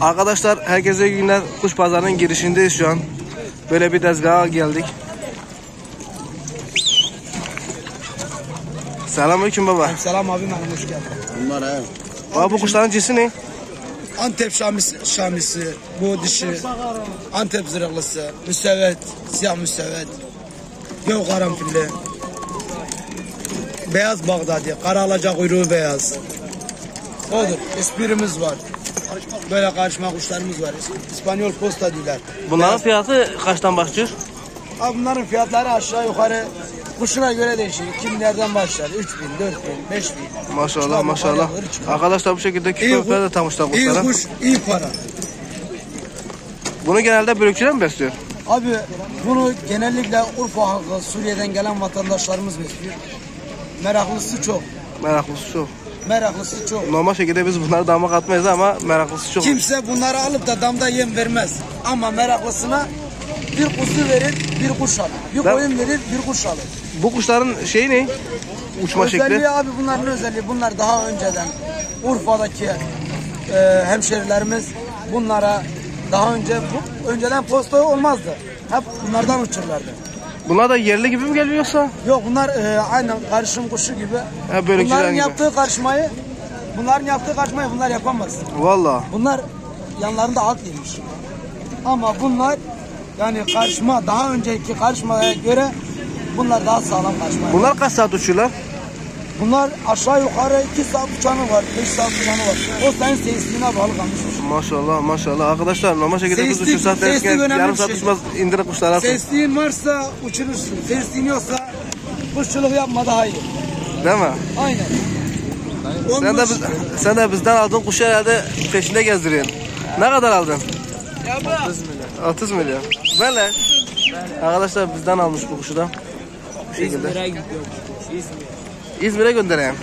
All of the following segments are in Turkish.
Arkadaşlar herkese iyi günler. Kuş pazarının girişindeyiz şu an. Böyle bir tezgaha geldik. Selamünaleyküm baba. Selam abi benim hoş geldin. Bunlar he. Baba bu kuşların cinsi ne? Antep şamisi, şamisi bu dişi, Antep zırhlısı, müsevet, siyah müsevet, göv karanfilli, beyaz Bağdadi, kara alacak kuyruğu beyaz. Odur, esprimiz var. Böyle karışma kuşlarımız var. İspanyol posta diyorlar. Bunların fiyatı kaçtan başlıyor? Abi bunların fiyatları aşağı yukarı kuşuna göre değişiyor. Kimlerden başlar? 3 bin, 4 bin, 5 bin. Maşallah Kuşlar maşallah. Arkadaşlar bu şekilde küpörfere de kuş, takmışlar iyi kuşlara. kuş, iyi para. Bunu genelde bölükçüler mi besliyor? Abi bunu genellikle Urfa halkı, Suriye'den gelen vatandaşlarımız besliyor. Meraklısı çok. Meraklısı çok. Meraklısı çok. Normal şekilde biz bunları dama katmayız ama meraklısı çok. Kimse bunları alıp da damda yem vermez. Ama meraklısına bir kuzu verir, bir kuş alır. Bir Ben- koyun verir, bir kuş alır. Bu kuşların şeyi ne? Uçma özelliği şekli. abi bunların özelliği. Bunlar daha önceden Urfa'daki e, hemşerilerimiz bunlara daha önce bu, önceden posta olmazdı. Hep bunlardan uçurlardı. Bunlar da yerli gibi mi geliyor yoksa? Yok bunlar e, aynen karışım kuşu gibi. Ha, bunların gibi. yaptığı karışmayı bunların yaptığı karışmayı bunlar yapamaz. Valla. Bunlar yanlarında alt yemiş. Ama bunlar yani karışma daha önceki karışmaya göre bunlar daha sağlam karışma. Bunlar kaç saat uçuyorlar? Bunlar aşağı yukarı 2 saat uçanı var, 5 saat uçanı var. O senin seyisliğine bağlı kalmış. Maşallah maşallah. Arkadaşlar normal şekilde uçursak sesli derken önemli yarım saat şey. uçmaz indirin kuşları atın. Sesliğin varsa uçurursun. Sesliğin yoksa kuşçuluk yapma daha iyi. Değil mi? Aynen. Sen de, biz, sen de bizden aldığın kuşu herhalde peşinde gezdiriyorsun. Ne kadar aldın? 30 milyon. 30 milyon. Böyle. Arkadaşlar bizden almış bu kuşu da. Bu şekilde. İzmir'e gidiyor. İzmir. İzmir'e göndereyim.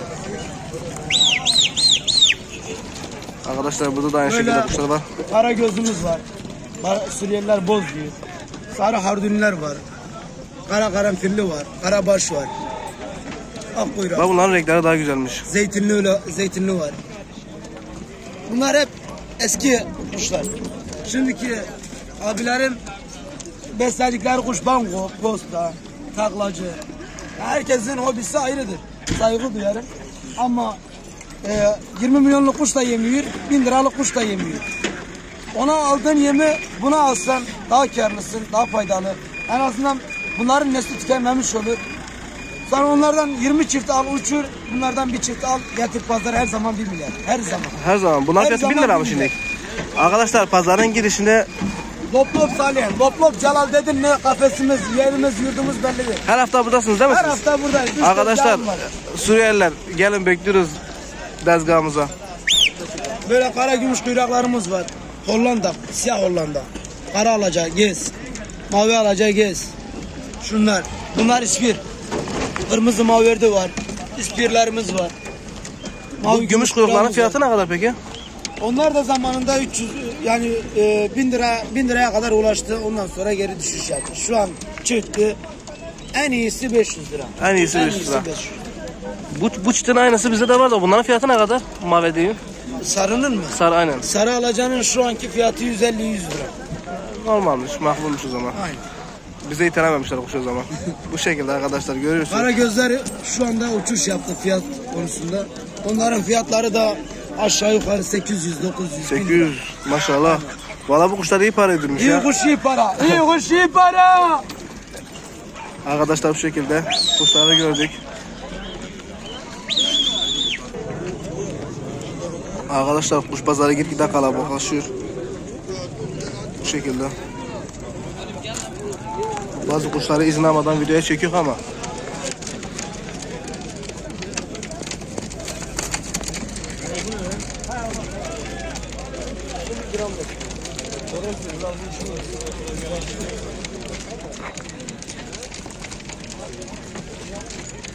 Arkadaşlar burada da aynı Böyle- şekilde kuşlar var. Kara gözümüz var. Suriyeliler bozduyor. Sarı harduniler var. Kara karanfilli var. Kara baş var. Ak kuyruğu. Bak bunların renkleri daha güzelmiş. Zeytinli öyle, zeytinli var. Bunlar hep eski kuşlar. Şimdiki abilerim besledikleri kuş bango, posta, taklacı. Herkesin hobisi ayrıdır. Saygı duyarım. Ama e, 20 milyonluk kuş da yemiyor, 1000 liralık kuş da yemiyor. Ona aldığın yemi buna alsan daha karlısın, daha faydalı. En azından bunların nesli tükenmemiş olur. Sen onlardan 20 çift al uçur, bunlardan bir çift al getir pazara her zaman 1 milyar. Her zaman. Her zaman. Bunlar Her fiyatı 1000 zaman lira mı şimdi? Arkadaşlar pazarın girişinde Lop lop Salih, lop lop Celal dedin ne kafesimiz, yerimiz, yurdumuz bellidir. her hafta buradasınız değil mi Her siz? hafta buradayız. Üç Arkadaşlar var. Suriyeliler gelin bekliyoruz dezgahımıza. Böyle kara gümüş kuyruklarımız var. Hollanda, siyah Hollanda. Kara alacağı gez. Mavi alacağı gez. Şunlar. Bunlar ispir. Kırmızı maverdi var. İspirlerimiz var. Bu gümüş kuyrukların fiyatı ne kadar peki? Onlar da zamanında 300 yani e, 1000 lira 1000 liraya kadar ulaştı. Ondan sonra geri düşüş yaptı. Şu an çıktı. En iyisi 500 lira. En iyisi 500 lira. 500. Bu, bu çitin aynısı bizde de var da bunların fiyatı ne kadar? Mavi değil. Sarının mı? Sarı aynen. Sarı alacağının şu anki fiyatı 150-100 lira. Normalmiş, makbulmuş o zaman. Aynen. Bize itenememişler kuş o zaman. bu şekilde arkadaşlar görüyorsunuz. Kara gözleri şu anda uçuş yaptı fiyat konusunda. Onların fiyatları da aşağı yukarı 800 900 bin lira. 800 maşallah. Valla bu kuşlar iyi para edilmiş İyi ya. kuş iyi para. İyi kuş iyi para. Arkadaşlar bu şekilde kuşları gördük. Arkadaşlar kuş pazarı gitgide kalabalıklaşıyor. Bu şekilde. Bazı kuşları izin almadan videoya çekiyor ama.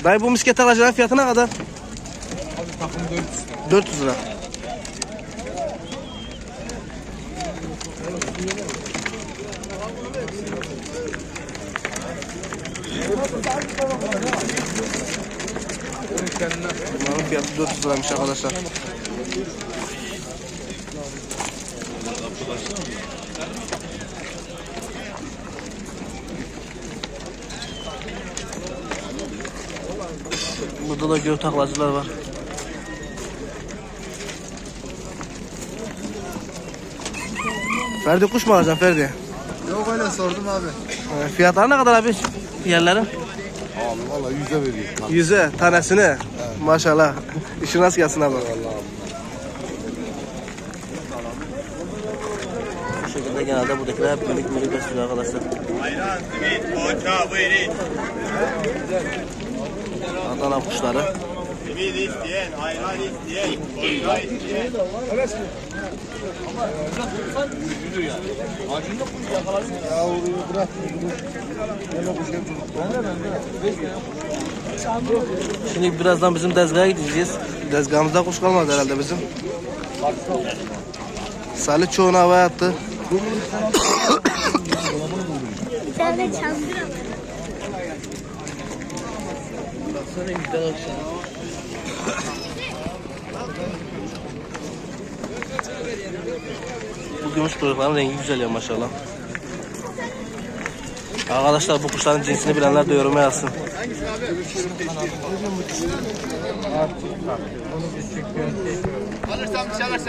Dayı bu misket alacağın fiyatı ne kadar? Abi takım 400. 400 lira. Bunların fiyatı 400 liraymış arkadaşlar. Burada da gök taklacılar var. Ferdi kuş mu alacaksın Ferdi? Yok öyle sordum abi. Ee, Fiyatları ne kadar abi yerlerin? Abi valla yüze veriyorsun abi. Yüze tanesini. Maşallah. İşin nasıl gelsin abi? Bu şekilde genelde buradakiler hep minik minik besliyor arkadaşlar. Adana kuşları. Simit isteyen, ayran isteyen, poğaça isteyen. Yavruyu bırak. Şimdi birazdan bizim tezgaha gideceğiz. Tezgahımızda kuş kalmadı herhalde bizim. Salih çoğunu havaya attı. Bir tane çandıra var. Bu gümüş kuyrukların rengi güzel ya maşallah. Arkadaşlar bu kuşların cinsini bilenler de yoruma yazsın. Alırsan bir şeyler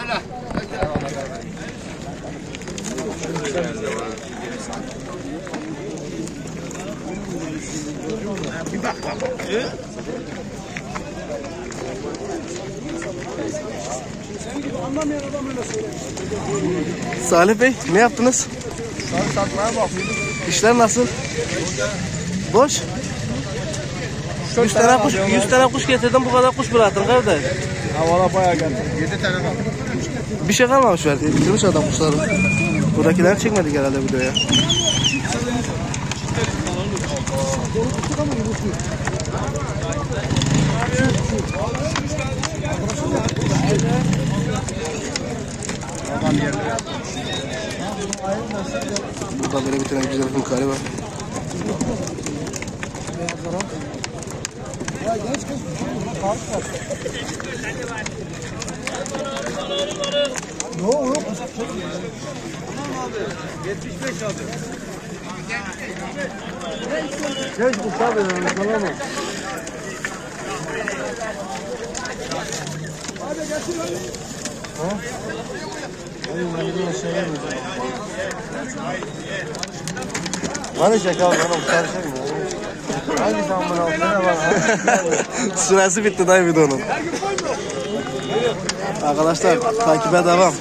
Salih Bey ne yaptınız? Satmaya bakıyorduk. İşler nasıl? Boş. 100 tane kuş, 100 tane kuş getirdim bu kadar kuş bıraktın kardeş. Havala bayağı geldi. 7 tane var. Bir şey kalmamış verdi. Bitirmiş adam kuşları. Buradakileri çekmedik herhalde videoya. Burada böyle bir tane güzel hünkâri var. Genç kuş abi. Tamam mı? Hani şeker bana bu tarz şey mi? Hangi sen bana ne var? Süresi bitti dayı videonun. Arkadaşlar takibe devam.